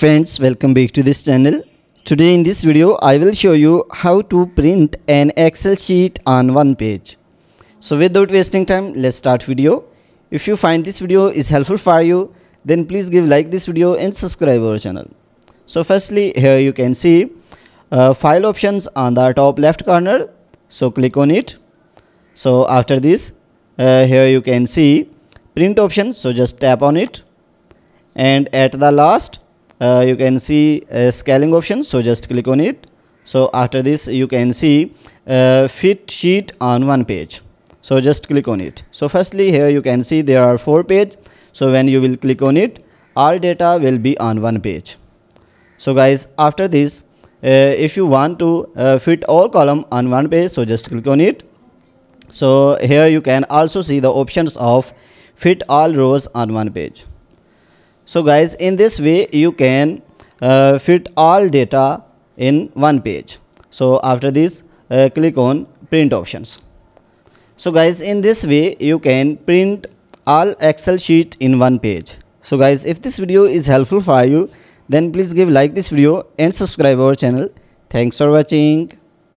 Friends, welcome back to this channel. Today in this video, I will show you how to print an Excel sheet on one page. So without wasting time, let's start video. If you find this video is helpful for you, then please give like this video and subscribe our channel. So firstly, here you can see uh, file options on the top left corner. So click on it. So after this, uh, here you can see print option. So just tap on it. And at the last, uh, you can see a scaling option so just click on it. So after this you can see fit sheet on one page. So just click on it. So firstly here you can see there are four page. So when you will click on it all data will be on one page. So guys after this uh, if you want to uh, fit all column on one page so just click on it. So here you can also see the options of fit all rows on one page so guys in this way you can uh, fit all data in one page. So after this uh, click on print options. So guys in this way you can print all excel sheet in one page. So guys if this video is helpful for you then please give like this video and subscribe our channel. Thanks for watching